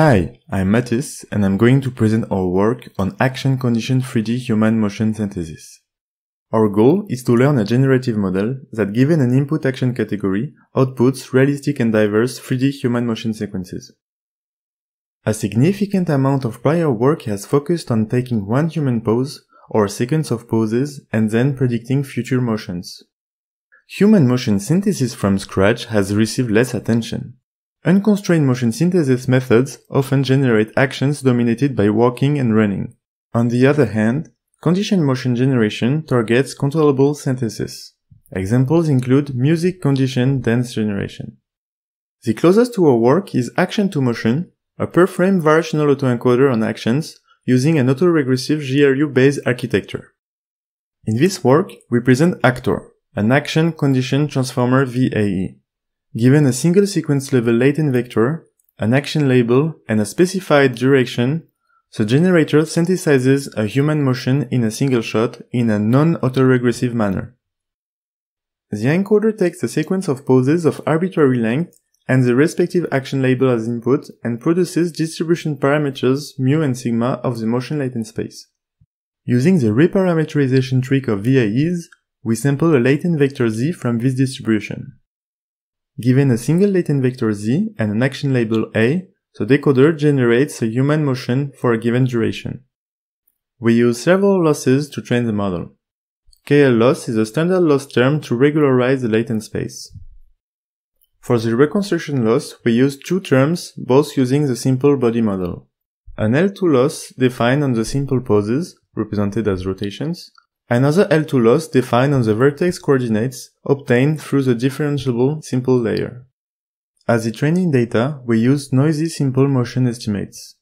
Hi, I'm Mathis and I'm going to present our work on action condition 3D human motion synthesis. Our goal is to learn a generative model that given an input action category outputs realistic and diverse 3D human motion sequences. A significant amount of prior work has focused on taking one human pose or a sequence of poses and then predicting future motions. Human motion synthesis from scratch has received less attention. Unconstrained motion synthesis methods often generate actions dominated by walking and running. On the other hand, conditioned motion generation targets controllable synthesis. Examples include music conditioned dance generation. The closest to our work is Action2Motion, a per-frame variational autoencoder on actions using an autoregressive GRU-based architecture. In this work, we present Actor, an action condition transformer VAE. Given a single sequence level latent vector, an action label, and a specified duration, the generator synthesizes a human motion in a single shot in a non-autoregressive manner. The encoder takes a sequence of poses of arbitrary length and the respective action label as input and produces distribution parameters mu and sigma of the motion latent space. Using the reparameterization trick of VAEs, we sample a latent vector z from this distribution. Given a single latent vector z and an action label a, the decoder generates a human motion for a given duration. We use several losses to train the model. KL loss is a standard loss term to regularize the latent space. For the reconstruction loss, we use two terms, both using the SMPL body model. An L2 loss defined on the SMPL poses, represented as rotations, Another L2 loss defined on the vertex coordinates obtained through the differentiable SMPL layer. As the training data, we used noisy SMPL motion estimates.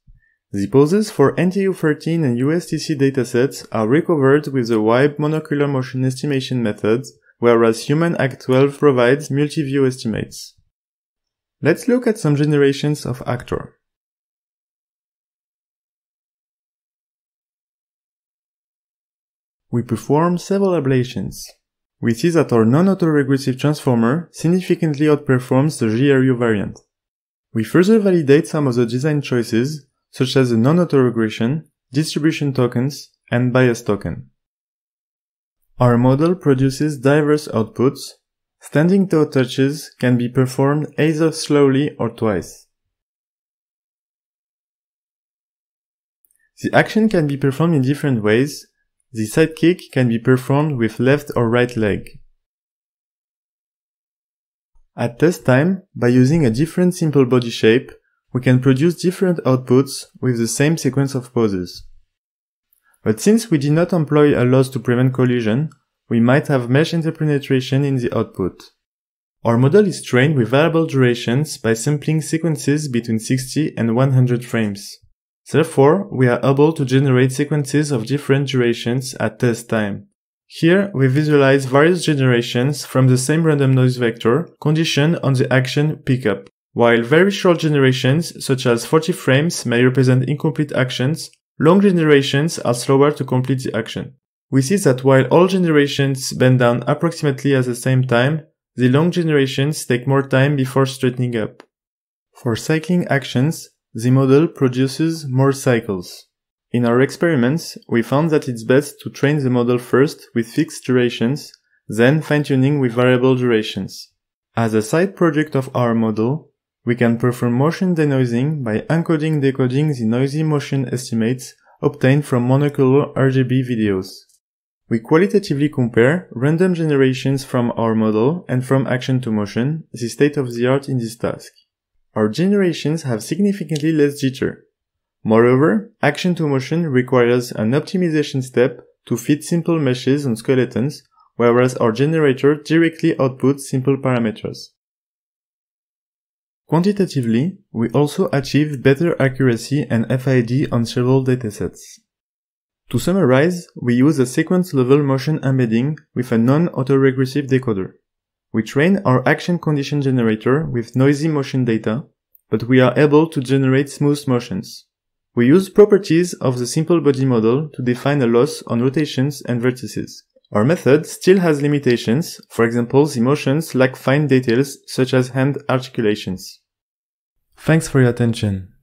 The poses for NTU13 and UESTC datasets are recovered with the VIBE monocular motion estimation method, whereas HumanAct12 provides multi-view estimates. Let's look at some generations of actor. We perform several ablations. We see that our non-autoregressive transformer significantly outperforms the GRU variant. We further validate some of the design choices, such as the non-autoregression, distribution tokens, and bias token. Our model produces diverse outputs. Standing toe touches can be performed either slowly or twice. The action can be performed in different ways, the side kick can be performed with left or right leg. At test time, by using a different SMPL body shape, we can produce different outputs with the same sequence of poses. But since we did not employ a loss to prevent collision, we might have mesh interpenetration in the output. Our model is trained with variable durations by sampling sequences between 60 and 100 frames. Therefore, we are able to generate sequences of different durations at test time. Here, we visualize various generations from the same random noise vector conditioned on the action pickup. While very short generations, such as 40 frames, may represent incomplete actions, long generations are slower to complete the action. We see that while all generations bend down approximately at the same time, the long generations take more time before straightening up. For cycling actions, the model produces more cycles. In our experiments, we found that it's best to train the model first with fixed durations, then fine-tuning with variable durations. As a side project of our model, we can perform motion denoising by encoding decoding the noisy motion estimates obtained from monocular RGB videos. We qualitatively compare random generations from our model and from Action2Motion, the state of the art in this task our generations have significantly less jitter. Moreover, Action2Motion requires an optimization step to fit SMPL meshes on skeletons, whereas our generator directly outputs SMPL parameters. Quantitatively, we also achieve better accuracy and FID on several datasets. To summarize, we use a sequence level motion embedding with a non-autoregressive decoder. We train our action condition generator with noisy motion data, but we are able to generate smooth motions. We use properties of the SMPL body model to define a loss on rotations and vertices. Our method still has limitations, for example the motions lack fine details such as hand articulations. Thanks for your attention.